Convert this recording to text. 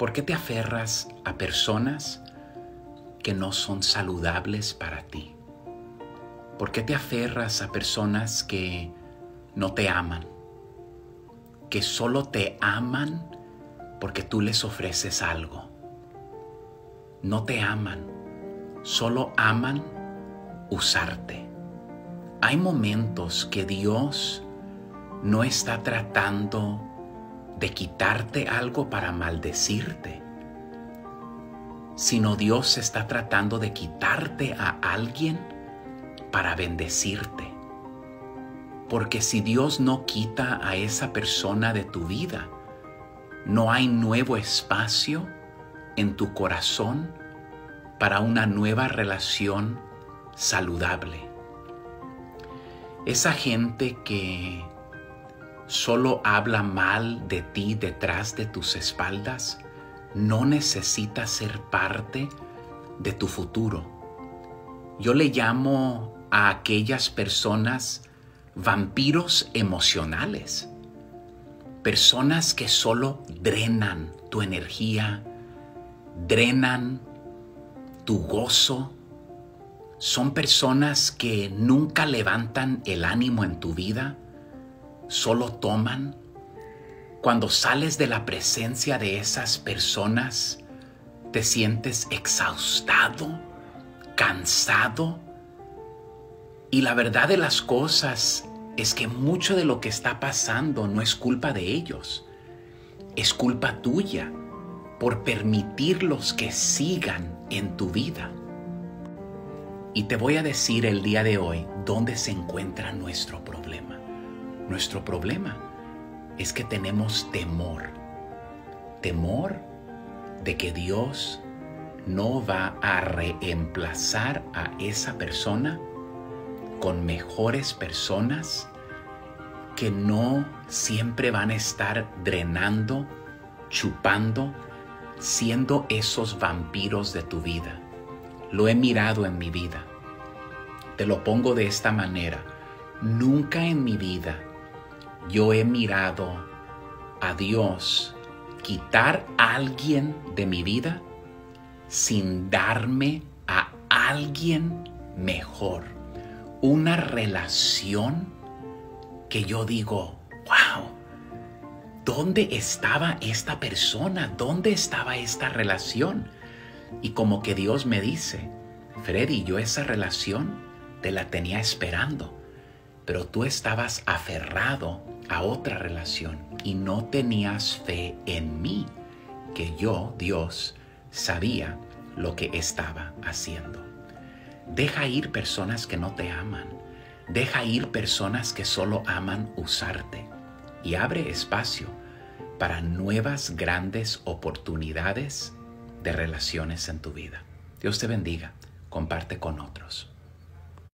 ¿Por qué te aferras a personas que no son saludables para ti? ¿Por qué te aferras a personas que no te aman? Que solo te aman porque tú les ofreces algo. No te aman, solo aman usarte. Hay momentos que Dios no está tratando de quitarte algo para maldecirte, sino Dios está tratando de quitarte a alguien para bendecirte. Porque si Dios no quita a esa persona de tu vida, no hay nuevo espacio en tu corazón para una nueva relación saludable. Esa gente que solo habla mal de ti detrás de tus espaldas no necesita ser parte de tu futuro. Yo le llamo a aquellas personas vampiros emocionales personas que solo drenan tu energía, drenan tu gozo. Son personas que nunca levantan el ánimo en tu vida, solo toman. Cuando sales de la presencia de esas personas, te sientes exhaustado, cansado. Y la verdad de las cosas es que mucho de lo que está pasando no es culpa de ellos, es culpa tuya por permitirlos que sigan en tu vida. Y te voy a decir el día de hoy dónde se encuentra nuestro problema. Nuestro problema es que tenemos temor. Temor de que Dios no va a reemplazar a esa persona con mejores personas que no siempre van a estar drenando, chupando, siendo esos vampiros de tu vida. Lo he mirado en mi vida. Te lo pongo de esta manera. Nunca en mi vida yo he mirado a Dios quitar a alguien de mi vida sin darme a alguien mejor una relación que yo digo, wow, ¿dónde estaba esta persona? ¿Dónde estaba esta relación? Y como que Dios me dice, Freddy, yo esa relación te la tenía esperando, pero tú estabas aferrado a otra relación y no tenías fe en mí, que yo, Dios, sabía lo que estaba haciendo. Deja ir personas que no te aman. Deja ir personas que solo aman usarte. Y abre espacio para nuevas grandes oportunidades de relaciones en tu vida. Dios te bendiga. Comparte con otros.